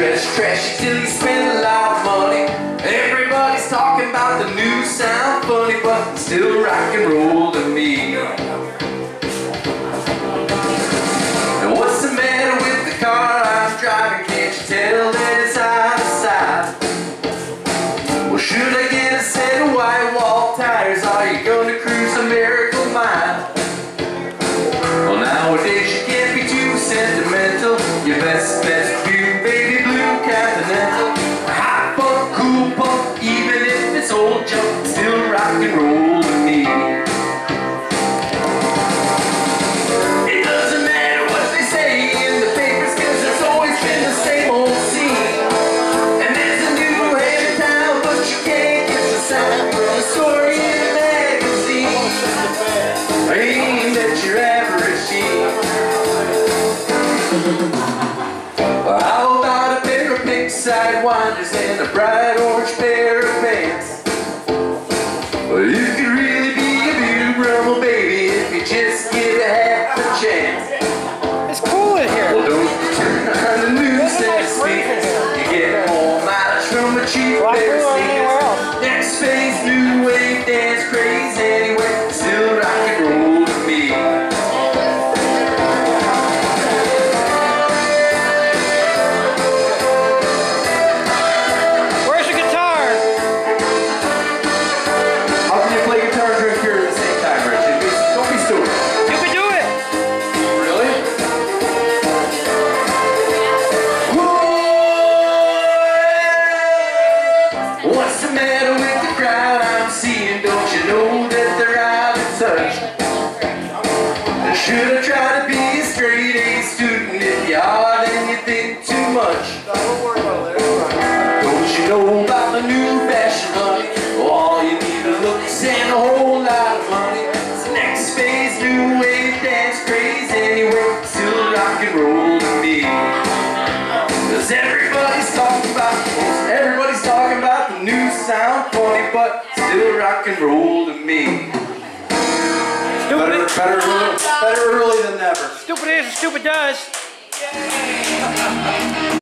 can't dress till you spend a lot of money. Everybody's talking about the new sound funny, but still rock and roll to me. Still rock and roll to me. It doesn't matter what they say in the it's always been the same old scene. And there's a new but you can't get the from story in magazine. Your average how about a pair of pink sidewinders and a bright orange pair flew anywhere sneakers. else. Next phase, new wave What's the matter with the crowd I'm seeing? Don't you know that they're out of touch? Should I try to be a straight A student? If you are, then you think too much. Don't you know about the new fashion, honey? All you need are looks and a whole lot of money. It's the next phase, new wave dance craze anyway. Still rock and roll to me. Cause everybody's talking about, 40 but still rock and roll to me. Stupid. Better, better, better early than never. Stupid is stupid does. Yay.